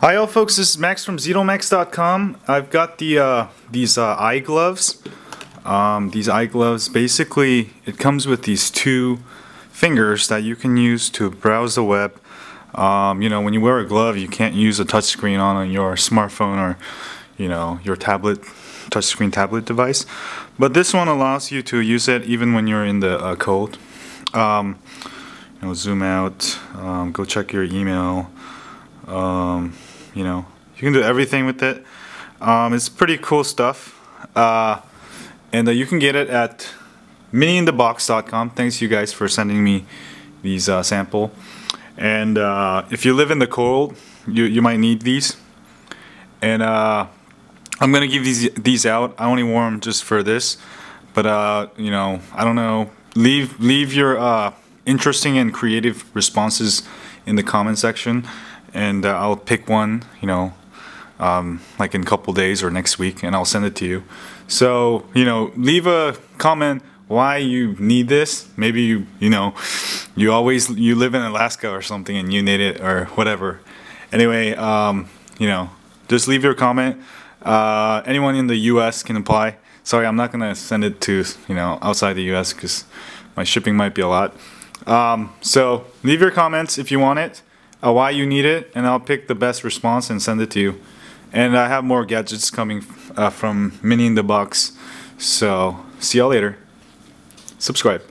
Hi all folks, this is Max from Zedomax.com. I've got the uh, these uh, iGloves. Um, these iGloves, basically it comes with these two fingers that you can use to browse the web. Um, you know, when you wear a glove, you can't use a touchscreen on your smartphone or, you know, your tablet, touchscreen tablet device. But this one allows you to use it even when you're in the uh, cold. Um, you know, zoom out, um, go check your email. Um, you know, you can do everything with it. Um, it's pretty cool stuff. Uh, and uh, you can get it at miniinthebox.com. Thanks you guys for sending me these uh, sample. And uh, if you live in the cold, you, you might need these. And uh, I'm gonna give these these out. I only wore them just for this, but uh, you know, I don't know. Leave leave your interesting and creative responses in the comment section and uh, I'll pick one, you know, um, like in a couple days or next week, and I'll send it to you. So, you know, leave a comment why you need this. Maybe you, you know, you always you live in Alaska or something and you need it or whatever. Anyway, um, you know, just leave your comment. Uh, anyone in the U.S. can apply. Sorry, I'm not gonna send it to you know outside the U.S. because my shipping might be a lot. Um, so leave your comments if you want it uh, why you need it, and I'll pick the best response and send it to you. And I have more gadgets coming uh, from Mini in the Box. So see y'all later. Subscribe.